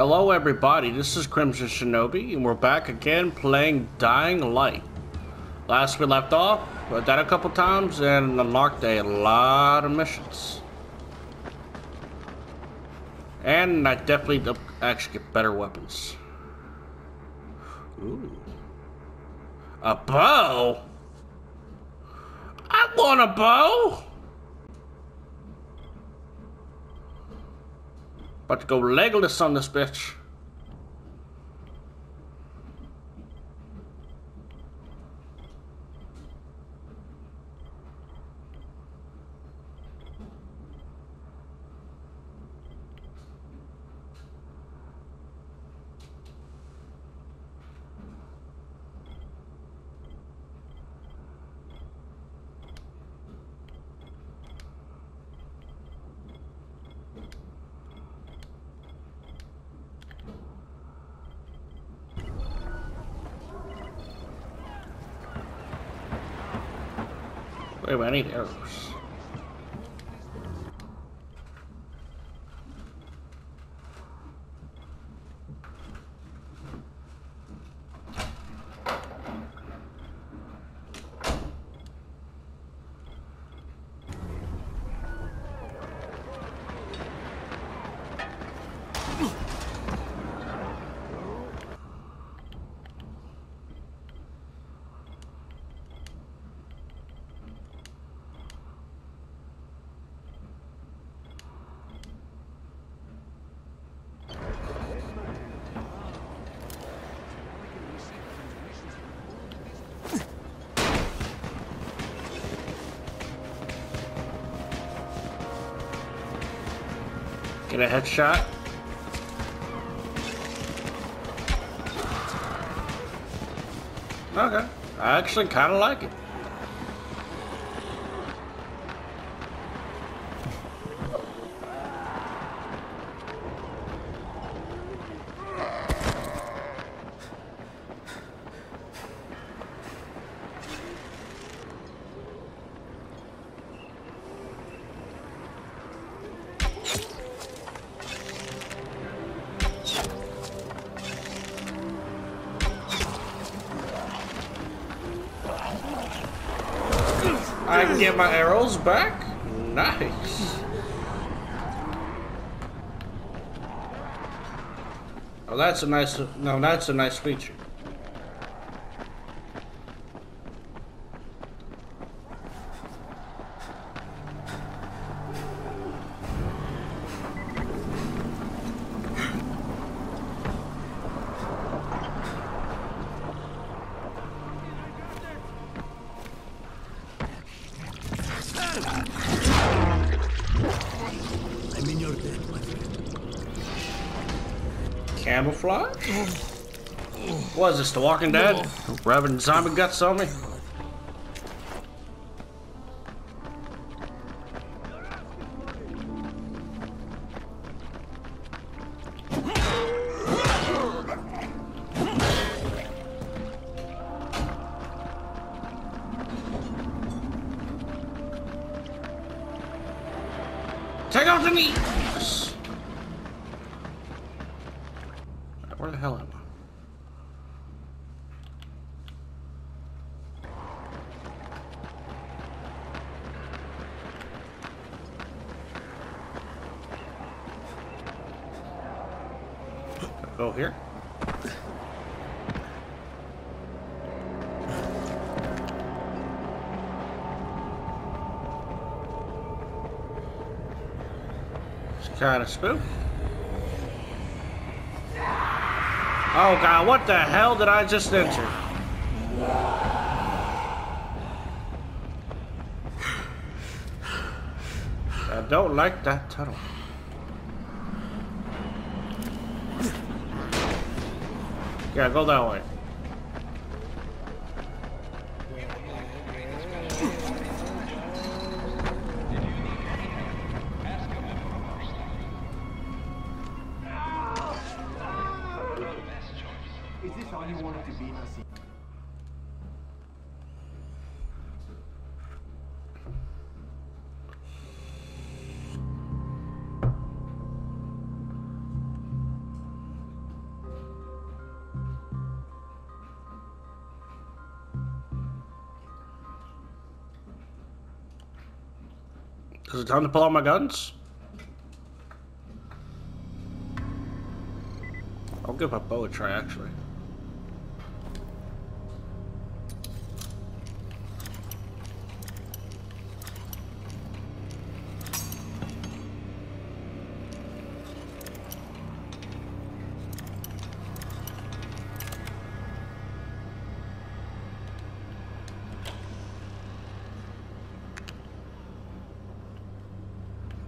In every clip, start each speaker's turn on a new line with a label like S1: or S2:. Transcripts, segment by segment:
S1: Hello everybody, this is Crimson Shinobi, and we're back again playing Dying Light. Last we left off, we died a couple times and unlocked a lot of missions. And I definitely actually get better weapons. Ooh. A bow? I want a bow! About to go Legolas on this bitch. I need arrows. Get a headshot. Okay. I actually kind of like it. My arrows back. Nice. Oh, that's a nice. No, that's a nice feature. This, The Walking Dead? Rubbing zombie guts on me? Take off the meat! Where the hell am I? Go here. It's kind of spooky. Oh god, what the hell did I just enter? I don't like that tunnel. Yeah, go that way. Time to pull out my guns? I'll give my bow a try, actually.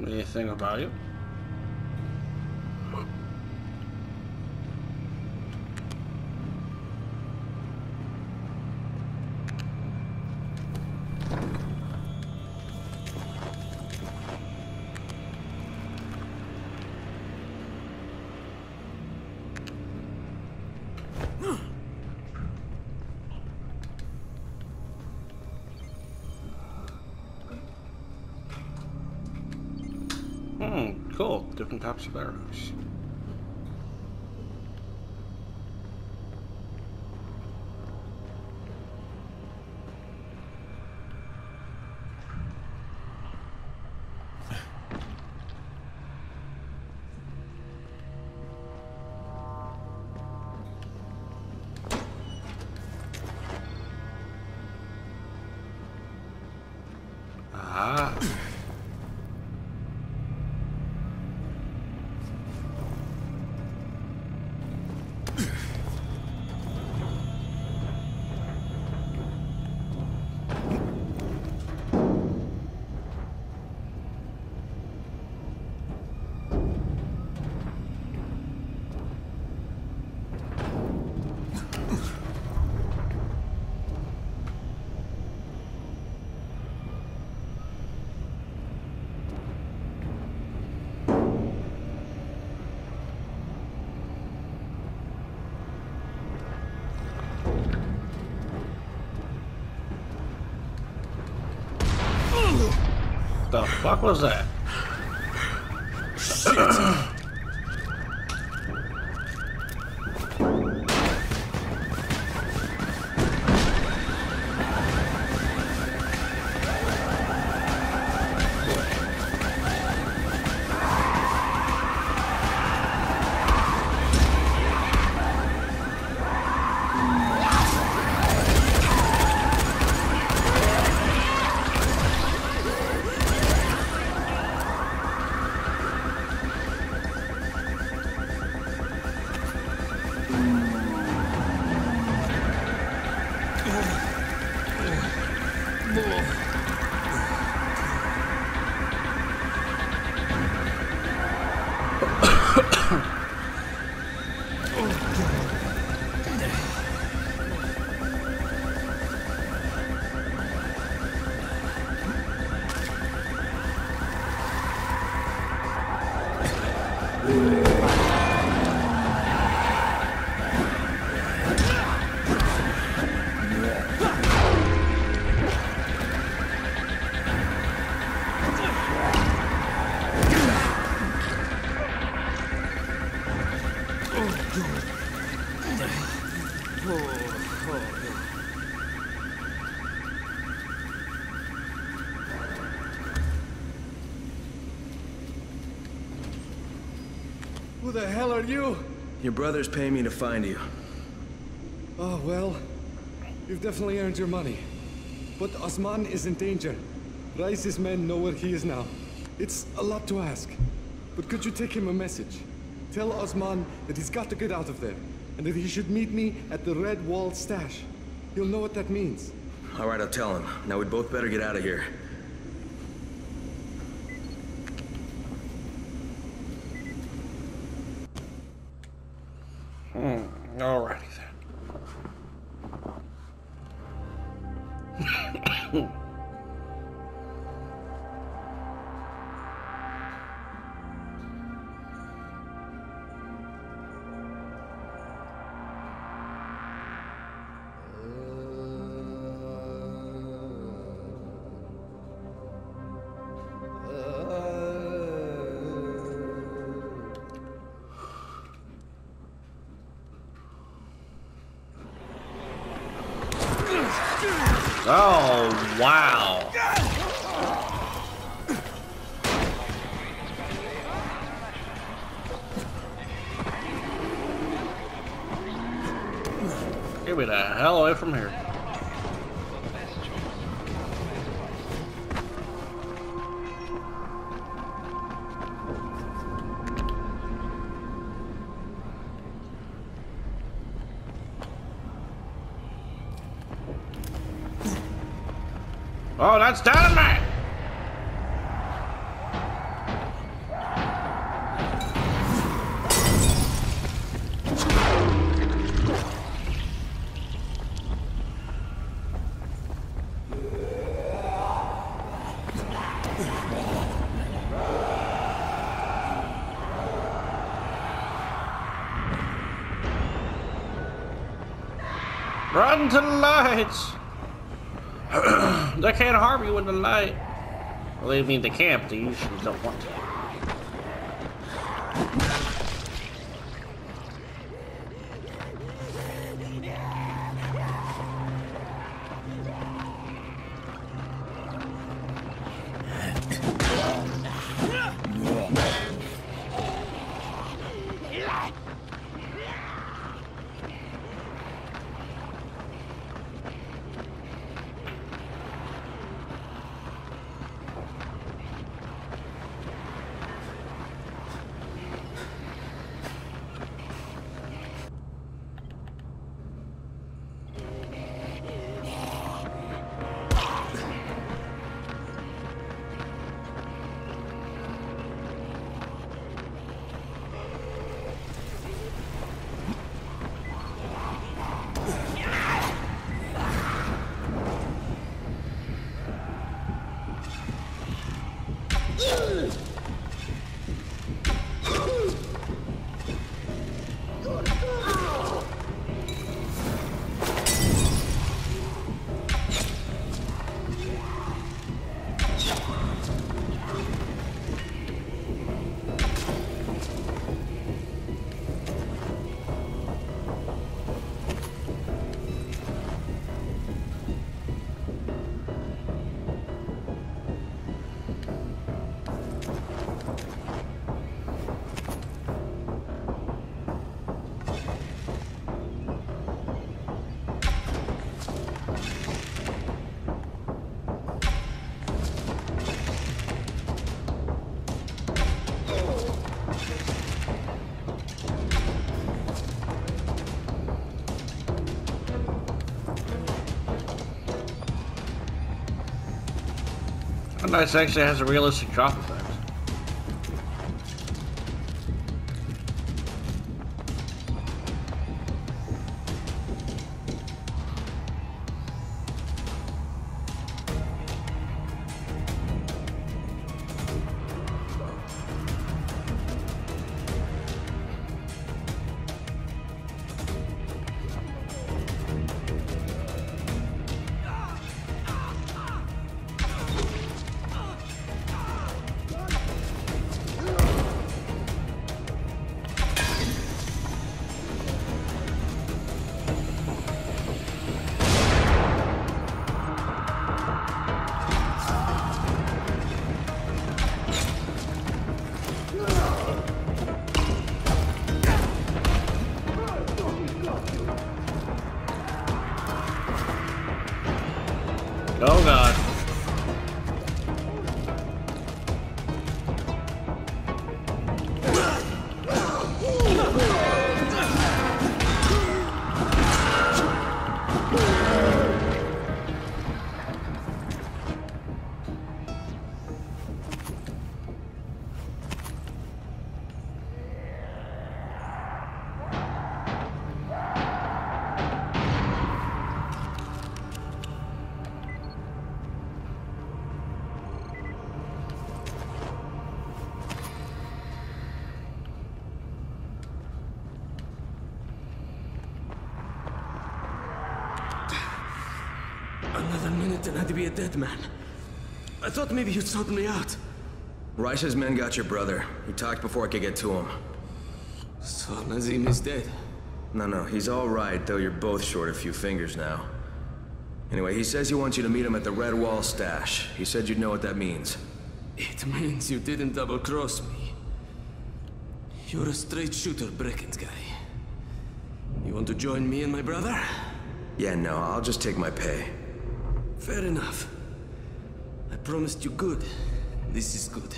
S1: Anything about you? Different types of arrows. The fuck was that?
S2: Who the hell are you?
S3: Your brother's pay me to find you.
S2: Oh, well, you've definitely earned your money. But Osman is in danger. Rais's men know where he is now. It's a lot to ask. But could you take him a message? Tell Osman that he's got to get out of there, and that he should meet me at the Red Wall stash. He'll know what that means.
S3: All right, I'll tell him. Now we'd both better get out of here.
S1: Alrighty Run to the lights! they can't harm you in the light. Well, me, they can't, but they usually don't want to. Nice actually has a realistic drop effect.
S4: Dead man. I thought maybe you'd sort me out.
S3: Rais's men got your brother. He talked before I could get to him.
S4: So Nazim is dead.
S3: No, no, he's all right, though you're both short a few fingers now. Anyway, he says he wants you to meet him at the Red Wall stash. He said you'd know what that means.
S4: It means you didn't double-cross me. You're a straight shooter, Brecken's guy. You want to join me and my brother?
S3: Yeah, no, I'll just take my pay.
S4: Fair enough. I promised you good. This is good.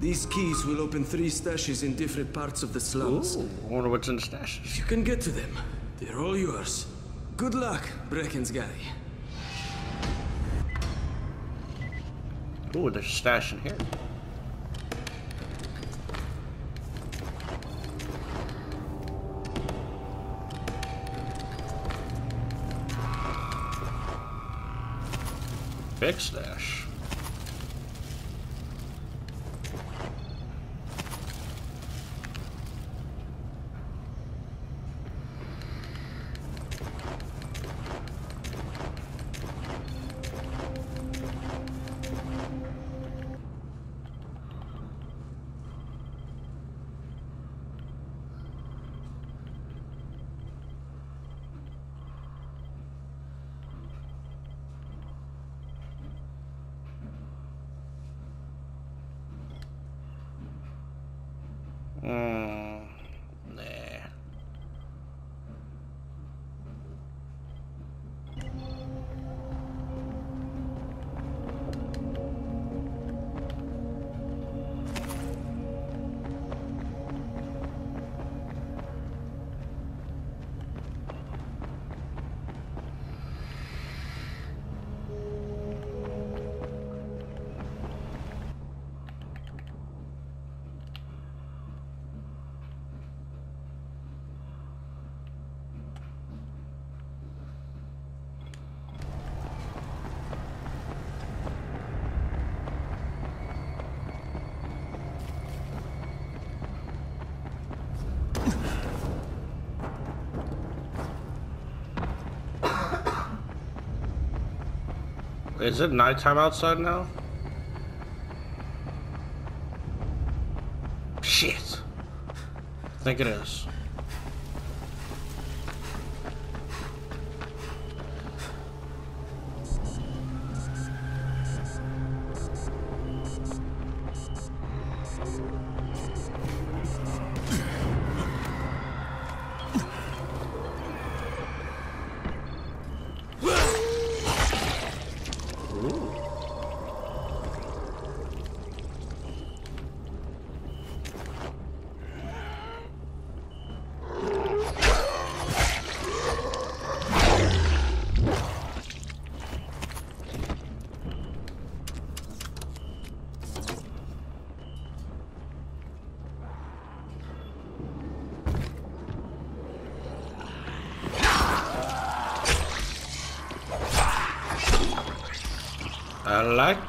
S4: These keys will open three stashes in different parts of the slums.
S1: Ooh, I wonder what's in the stashes.
S4: If you can get to them, they're all yours. Good luck, Brecken's guy.
S1: Ooh, there's a stash in here. Big stash. Is it nighttime outside now? Shit. I think it is.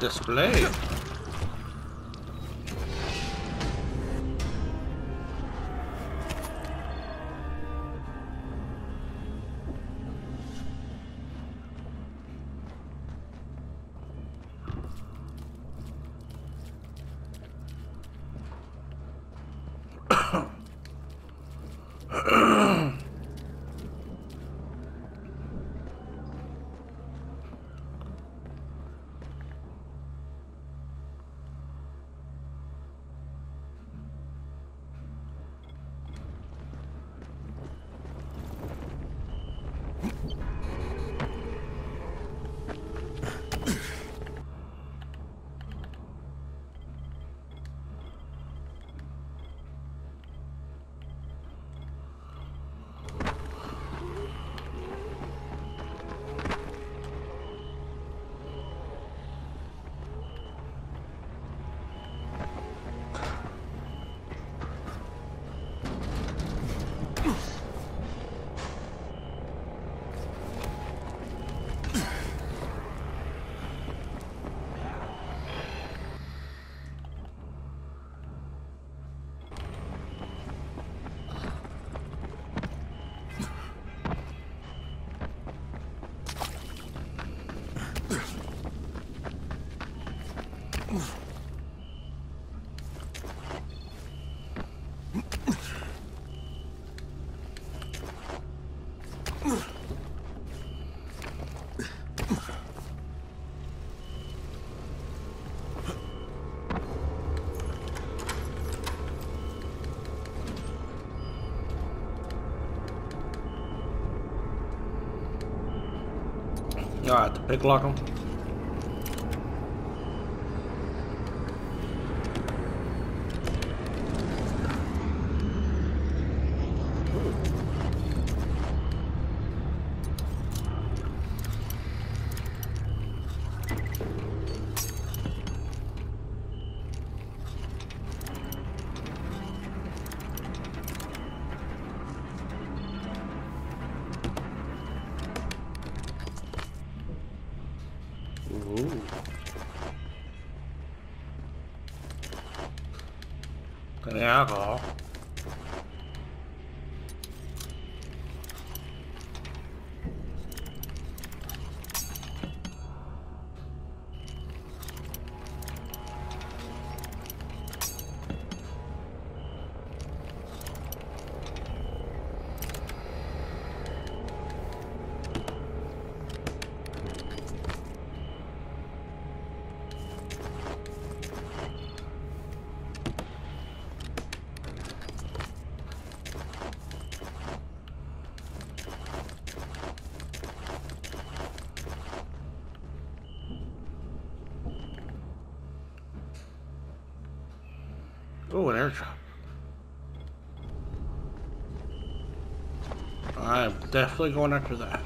S1: that display. This blade. Alright, Áo. Definitely going after that.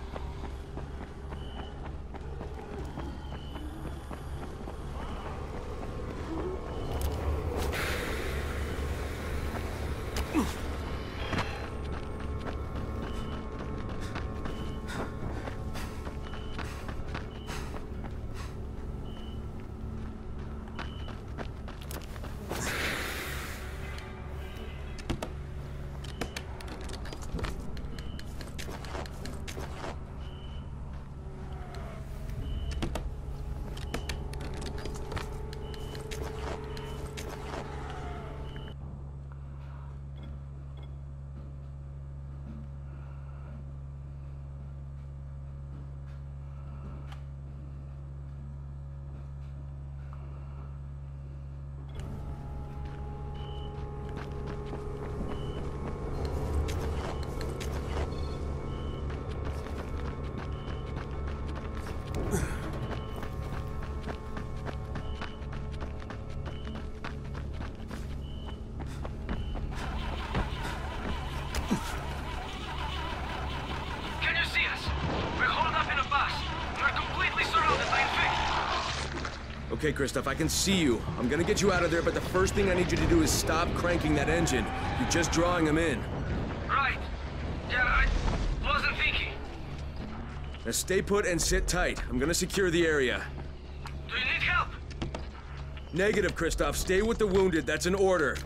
S3: Okay, Kristoff, I can see you. I'm gonna get you out of there, but the first thing I need you to do is stop cranking that engine. You're just drawing them in.
S5: Right. Yeah, I wasn't thinking.
S3: Now stay put and sit tight. I'm gonna secure the area.
S5: Do you need help?
S3: Negative, Kristoff. Stay with the wounded. That's an order.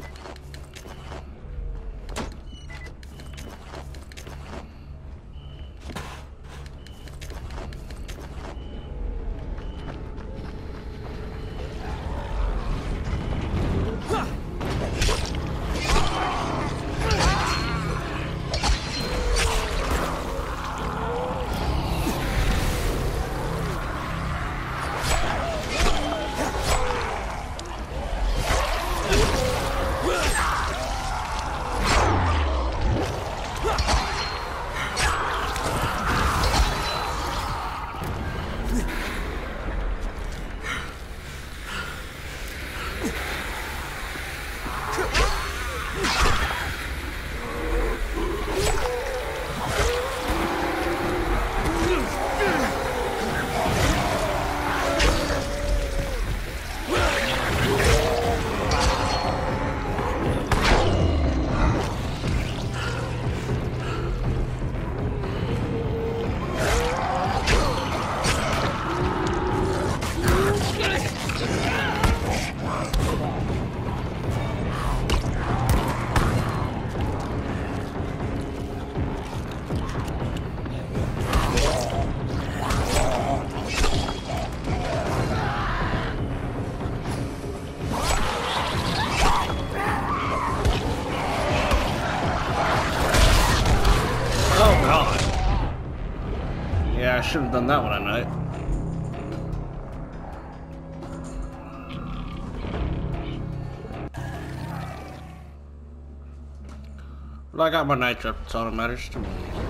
S1: Should have done that one at night. But I got my nitro, that's all that matters to me.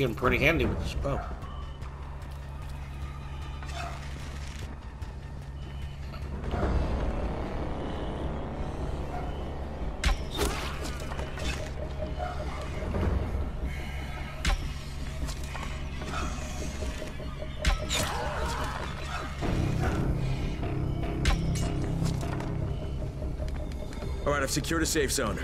S1: Getting pretty handy with this bow.
S3: All right, I've secured a safe zone.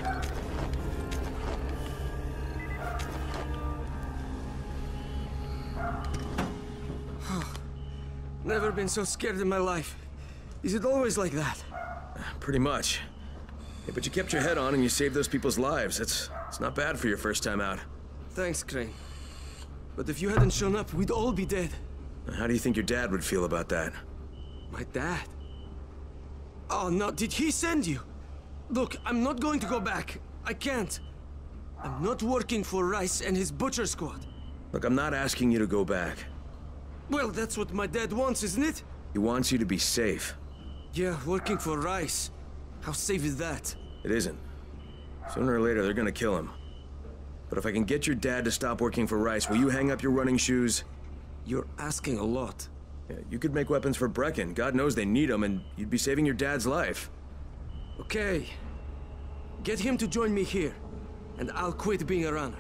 S4: Never been so scared in my life. Is it always like that?
S3: Pretty much. Yeah, but you kept your head on and you saved those people's lives. It's, it's not bad for your first time out.
S4: Thanks, Crane. But if you hadn't shown up, we'd all be dead.
S3: How do you think your dad would feel about that?
S4: My dad? Oh, no, did he send you? Look, I'm not going to go back. I can't. I'm not working for Rais and his butcher squad.
S3: Look, I'm not asking you to go back.
S4: Well, that's what my dad wants, isn't it?
S3: He wants you to be safe.
S4: Yeah, working for Rais. How safe is that?
S3: It isn't. Sooner or later, they're gonna kill him. But if I can get your dad to stop working for Rais, will you hang up your running shoes?
S4: You're asking a lot.
S3: Yeah, you could make weapons for Brecken. God knows they need them, and you'd be saving your dad's life.
S4: Okay. Get him to join me here, and I'll quit being a runner.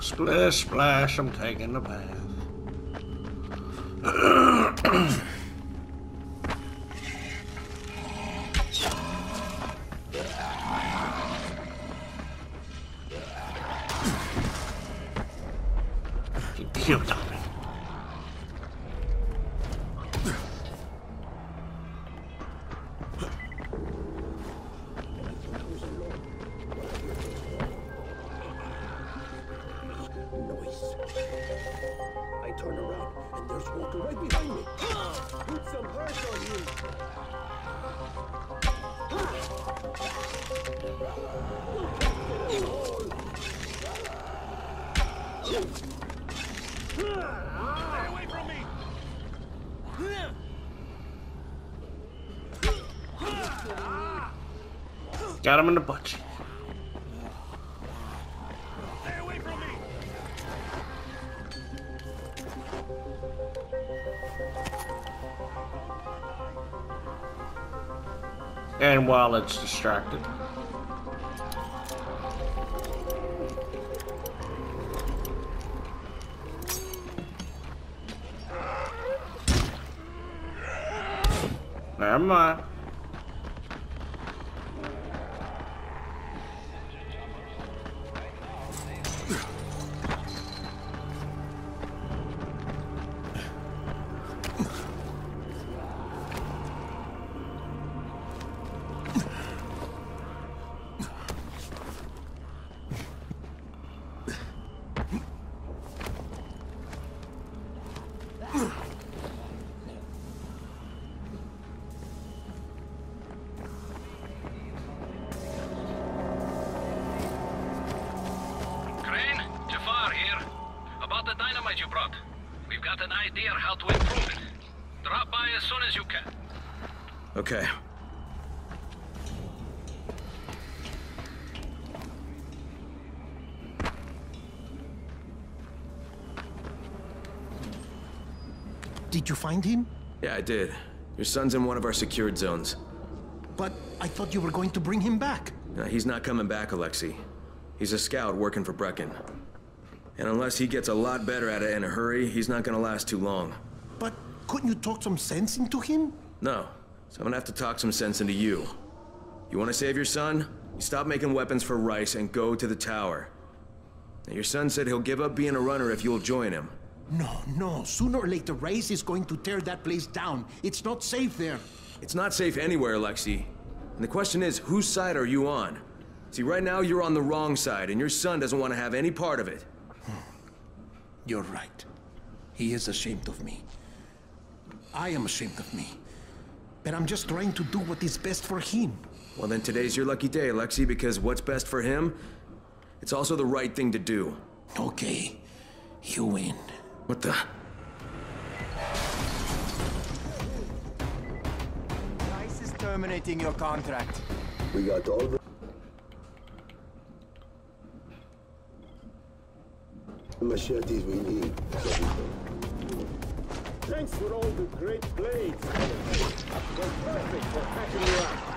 S1: Splish, splash, I'm taking the bath. Got him in the butt.
S5: Stay away from me!
S1: And while it's distracted. Never
S5: you
S6: find him?
S3: Yeah, I did. Your son's in one of our secured zones.
S6: But I thought you were going to bring him back.
S3: No, he's not coming back, Alexei. He's a scout working for Brecken. And unless he gets a lot better at it in a hurry, he's not gonna last too long.
S6: But couldn't you talk some sense into him?
S3: No. So I'm gonna have to talk some sense into you. You wanna save your son? You stop making weapons for Rais and go to the tower. Now, your son said he'll give up being a runner if you'll join him.
S6: No, no. Sooner or later, Rais is going to tear that place down. It's not safe there.
S3: It's not safe anywhere, Alexei. And the question is, whose side are you on? See, right now you're on the wrong side, and your son doesn't want to have any part of it. Hmm.
S6: You're right. He is ashamed of me. I am ashamed of me. but I'm just trying to do what is best for him.
S3: Well, then today's your lucky day, Alexei, because what's best for him, it's also the right thing to do.
S6: Okay, you win.
S3: What the?
S7: Rais is terminating your contract.
S8: We got all the machetes we need. Thanks for all the great blades. They're perfect for hacking you up.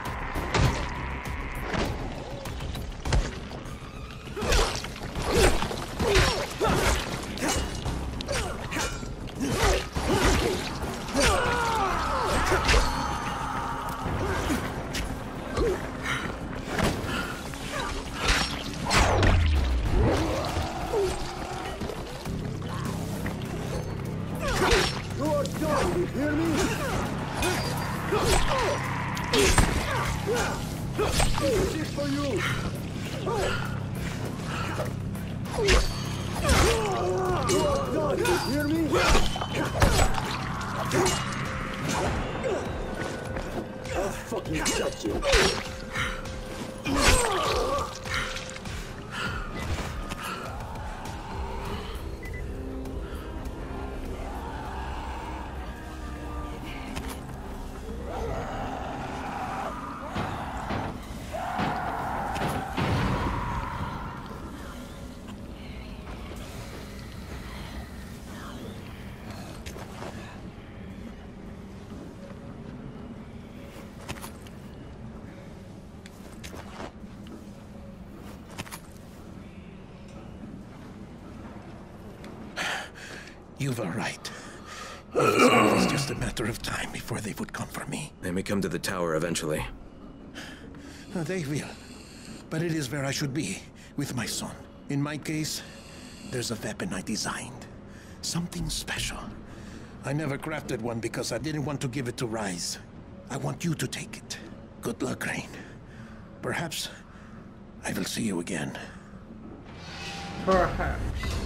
S8: I'll you.
S6: You were right. It was just a matter of time before they would come for me.
S3: They may come to the tower eventually.
S6: Uh, They will. But it is where I should be, with my son. In my case, there's a weapon I designed. Something special. I never crafted one because I didn't want to give it to Rais. I want you to take it. Good luck, Crane. Perhaps I will see you again.
S1: Perhaps.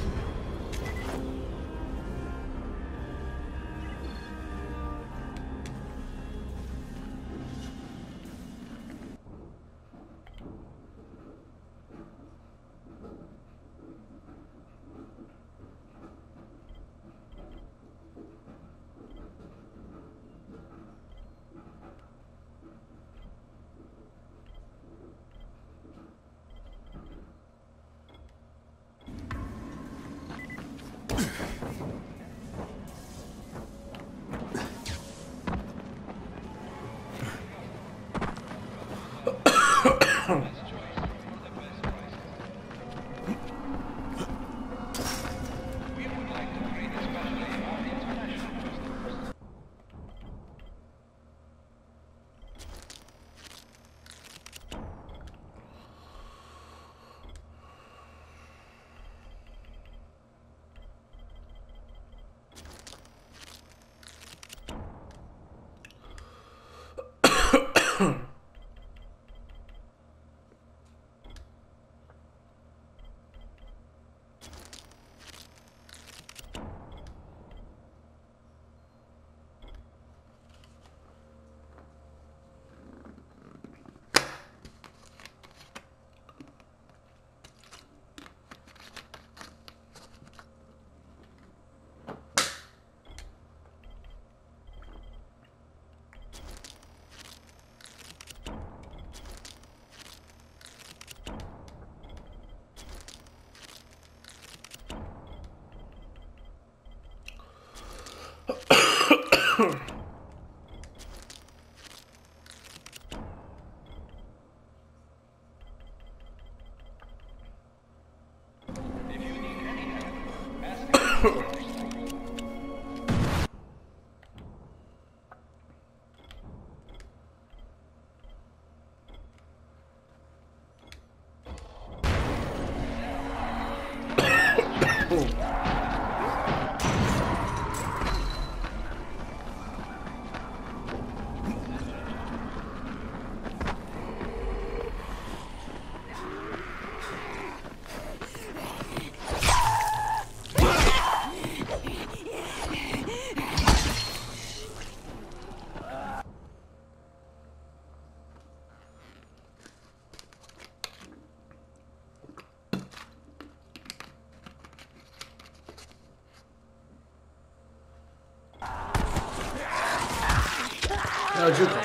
S1: Hell did you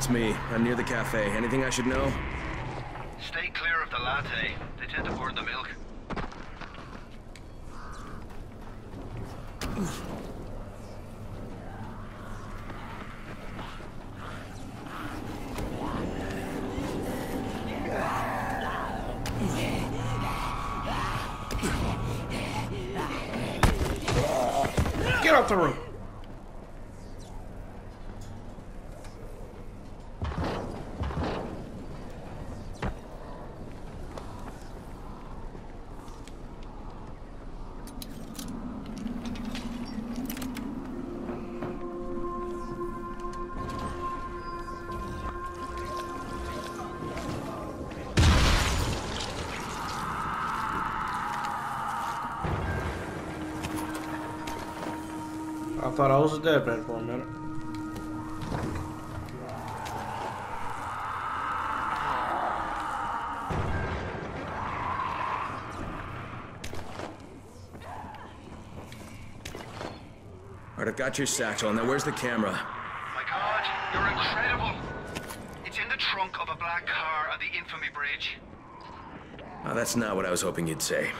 S3: it's me. I'm near the cafe. Anything I should know?
S9: Stay clear of the latte. They tend to burn the milk.
S1: Get off the roof! Thought I was a dead man for a minute.
S3: Alright, I've got your satchel. Now, where's the camera?
S9: My god, you're incredible! It's in the trunk of a black car on the Infamy Bridge.
S3: Oh, that's not what I was hoping you'd say.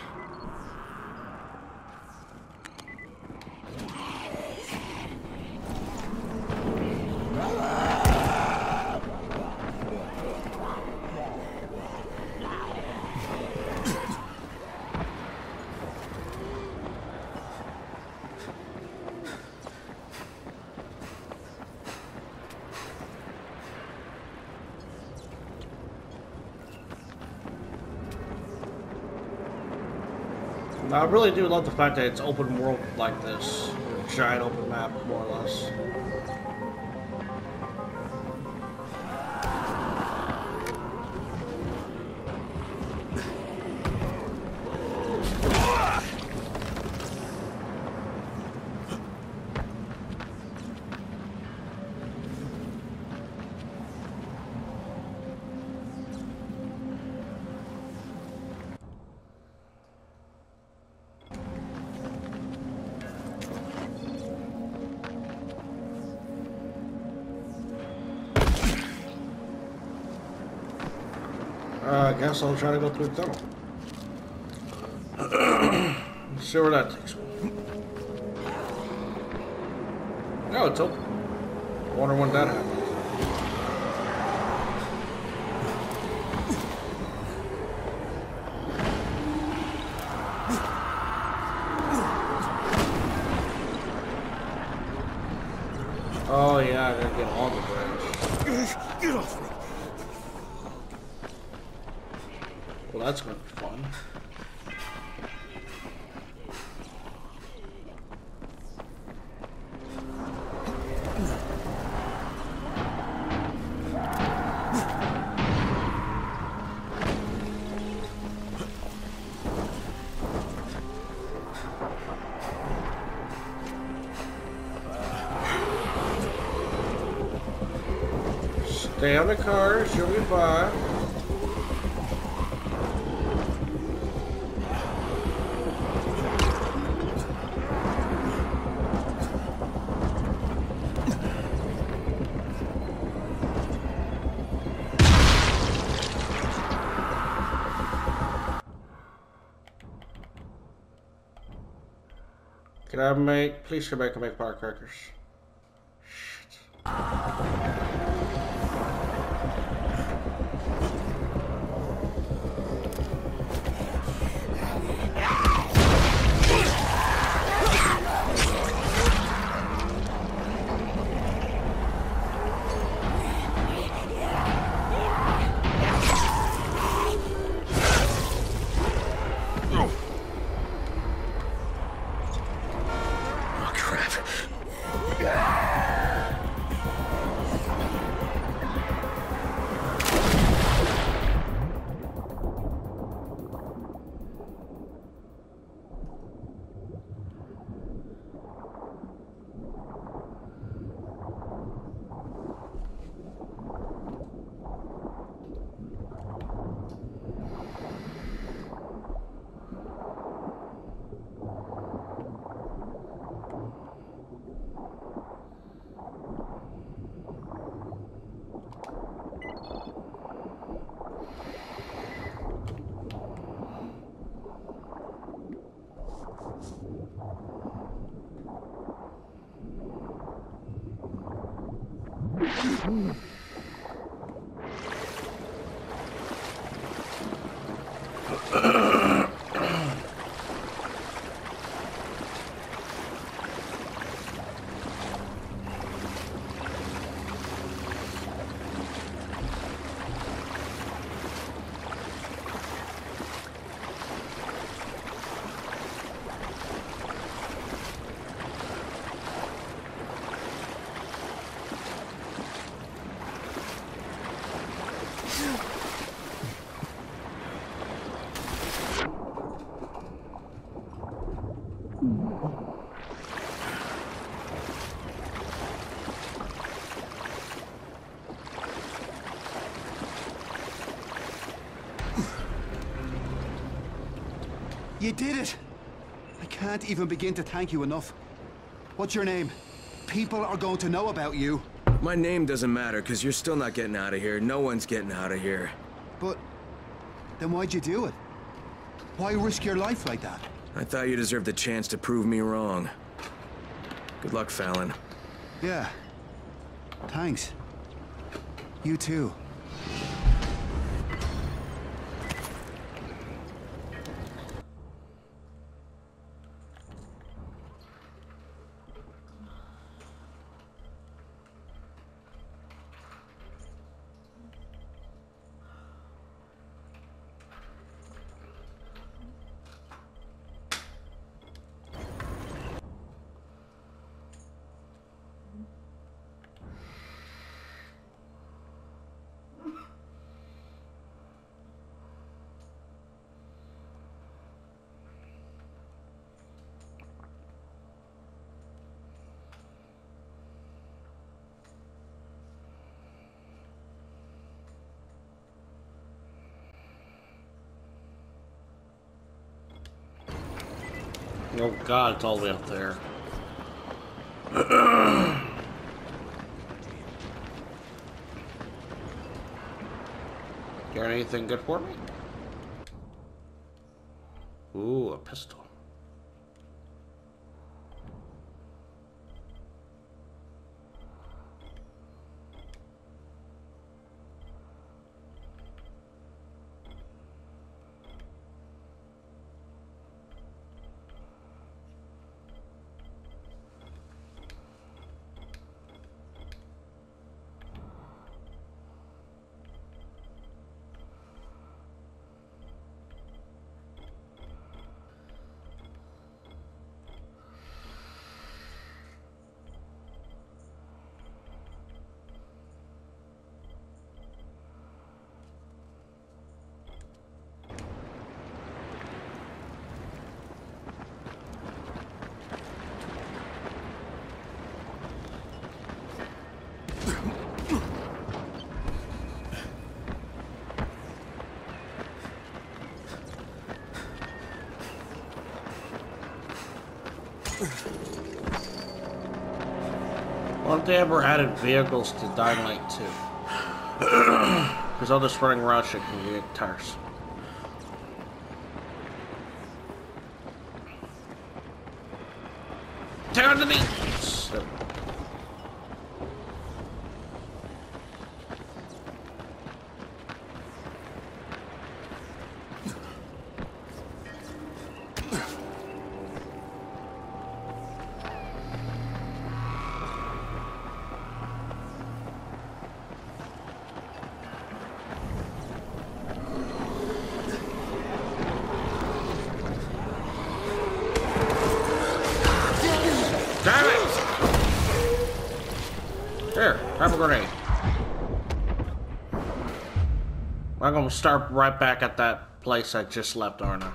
S1: Now, I really do love the fact that it's open world like this. Giant open map, more or less. Guess I'll try to go through the tunnel. See where that takes me. No, it's open. Wonder when that. Cars, you'll be fine. Can I make, please can make, make firecrackers.
S3: Oh,
S9: You did it! I can't even begin to thank you enough. What's your name? People are going to know about you.
S3: My name doesn't matter, because you're still not getting out of here. No one's getting out of here.
S9: But then why'd you do it? Why risk your life like that?
S3: I thought you deserved the chance to prove me wrong. Good luck, Fallon.
S9: Yeah. Thanks. You too.
S1: Oh god, it's all the way up there. Got anything good for me? Ooh, a pistol. Wonder if they ever added vehicles to Dying Light 2. Because all this running around shit can get tiresome. I'm gonna start right back at that place I just left, aren't I?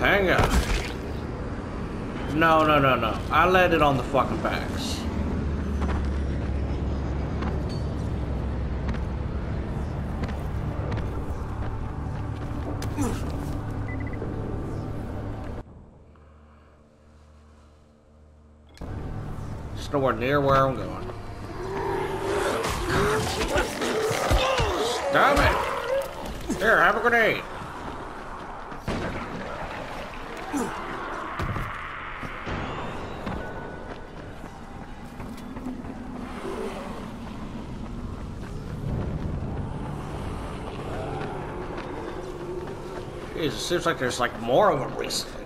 S1: Hang on. No, no, no, no. I landed on the fucking backs. It's nowhere near where I'm going. Stop it! Here, have a grenade. Jeez, it seems like there's like more of them recently.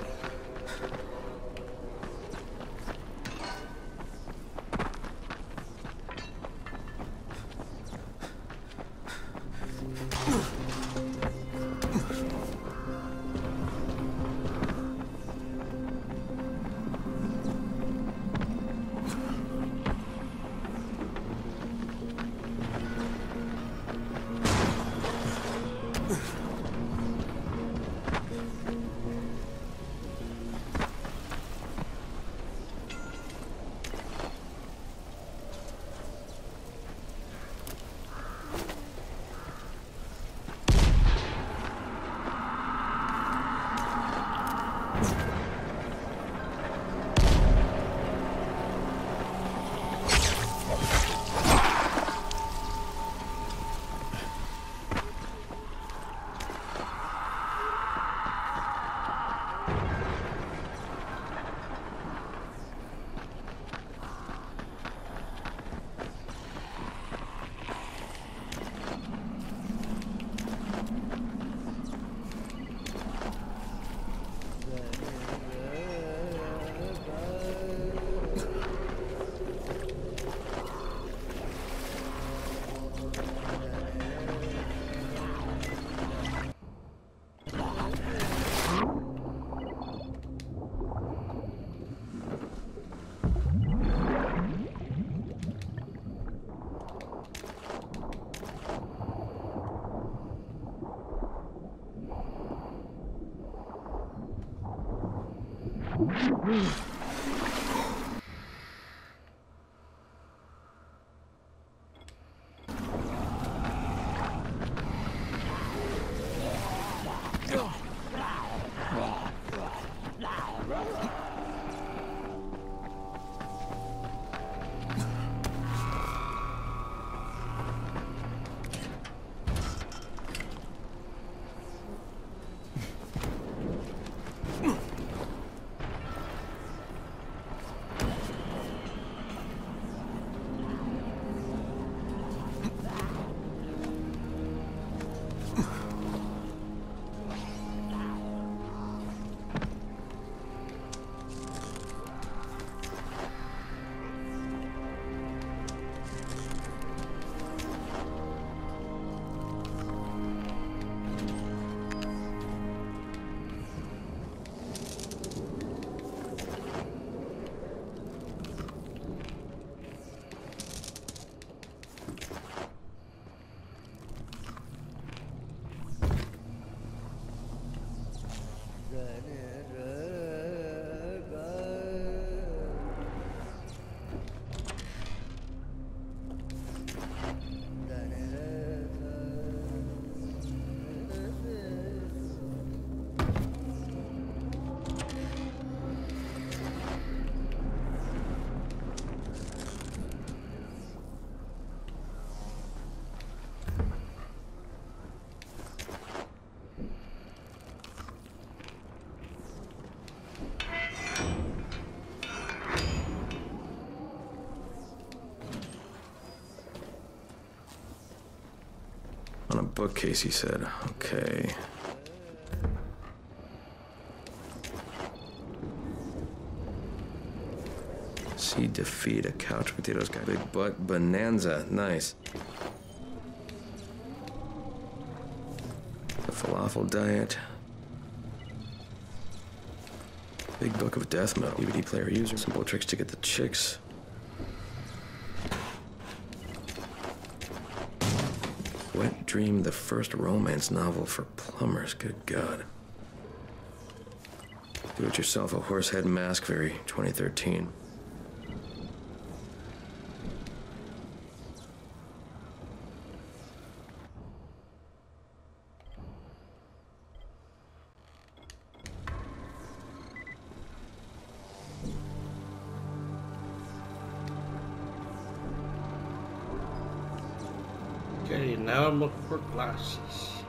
S1: Ooh.
S3: Bookcase, he said. Okay. See defeat a couch potatoes guy. Big butt bonanza. Nice. The falafel diet. Big book of death metal. DVD player user. Simple tricks to get the chicks. The first romance novel for plumbers. Good God. Do it yourself, a horsehead mask, very 2013.
S1: Okay, now I'm looking for glasses.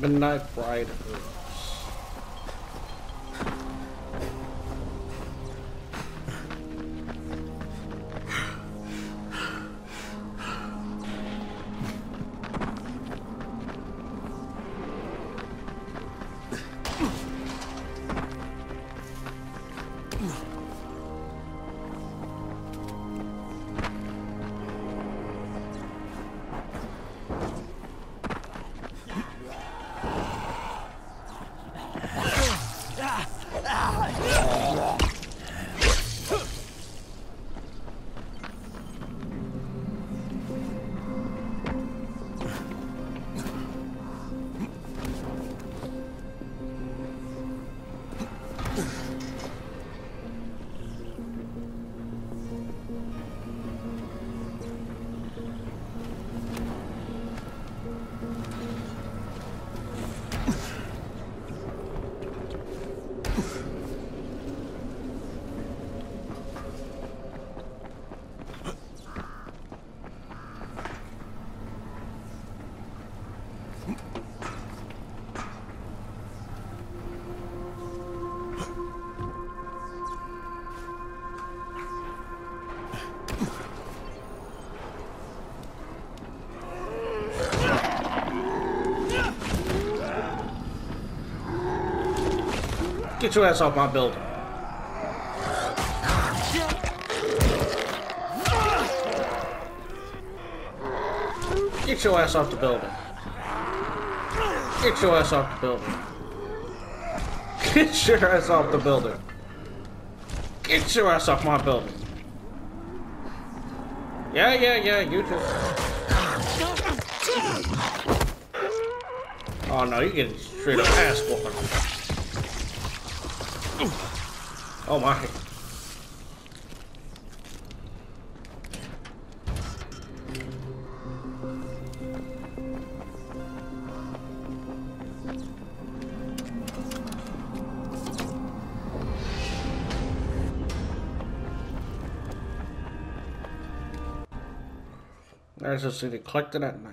S1: Midnight Bride. Get your ass off my building. Get your ass off the building. Get your ass off the building. Get your ass off the building. Get your ass off my building. Yeah, yeah, yeah, you too. Oh no, you're getting straight up ass whooping. Oh my. There's a city collected at night.